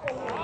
เป็น